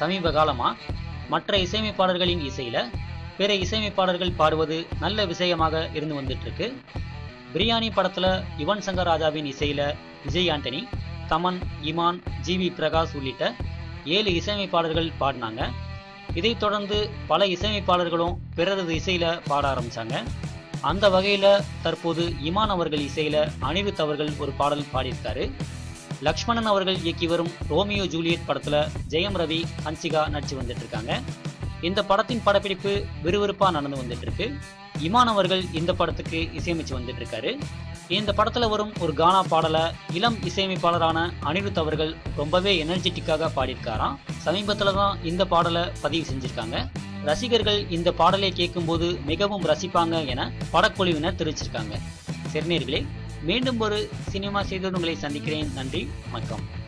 சமீப காலமாக மற்ற இசையமைப்பாளர்களின் இசையில் பிற இசையமைப்பாளர்கள் பாடுவது நல்ல விஷயமாக இருந்து வந்துட்டுருக்கு. பிரியாணி படத்தில் யுவன் சங்கர் ராஜாவின் இசையில் விஜய் ஆண்டனி தமன் இமான் ஜி வி பிரகாஷ் உள்ளிட்ட ஏழு இசையமைப்பாளர்கள் பாடினாங்க. இதைத் தொடர்ந்து பல இசையமைப்பாளர்களும் பிறரது இசையில் பாட ஆரம்பித்தாங்க அந்த வகையில் தற்போது இமான் அவர்கள் இசையில் அனிருத் அவர்கள் ஒரு பாடல் பாடியிருக்காரு. லக்ஷ்மணன் அவர்கள் இயக்கி வரும் ரோமியோ ஜூலியட் படத்துல ஜெயம் ரவி ஹன்சிகா நடிச்சு வந்துட்டு இருக்காங்க இந்த படத்தின் படப்பிடிப்பு விறுவிறுப்பா நடந்து வந்துட்டு இருக்கு இமான் அவர்கள் இந்த படத்துக்கு இசையமைச்சு வந்துட்டு இருக்காரு இந்த படத்துல வரும் ஒரு கானா பாடலை இளம் இசையமைப்பாளரான அனிருத் அவர்கள் ரொம்பவே எனர்ஜெட்டிக்காக பாடியிருக்காராம். சமீபத்துல தான் இந்த பாடலை பதிவு செஞ்சிருக்காங்க. ரசிகர்கள் இந்த பாடலை கேட்கும்போது மிகவும் ரசிப்பாங்க என படக்குழுவினர் தெரிவிச்சிருக்காங்க. செர்நேர்களே மீண்டும் ஒரு சினிமா செய்தோடு உங்களை சந்திக்கிறேன். நன்றி வணக்கம்.